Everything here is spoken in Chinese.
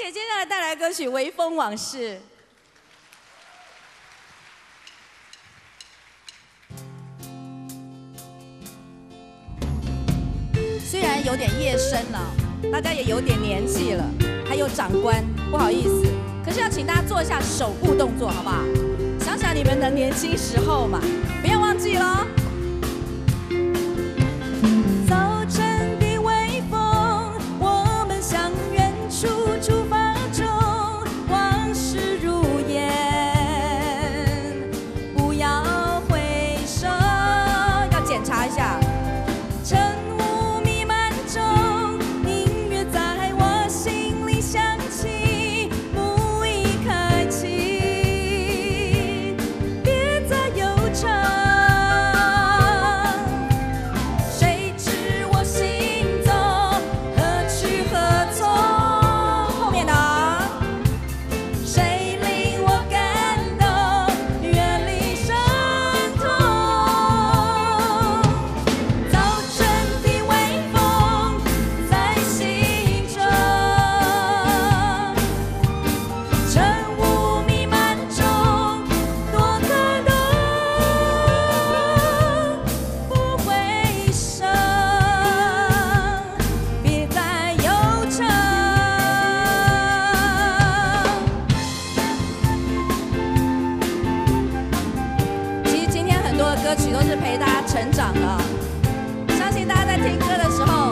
OK，接下来带来歌曲《微风往事》。虽然有点夜深了，大家也有点年纪了，还有长官，不好意思，可是要请大家做一下手部动作，好不好？想想你们的年轻时候嘛，不要忘记喽。歌曲都是陪大家成长的。相信大家在听歌的时候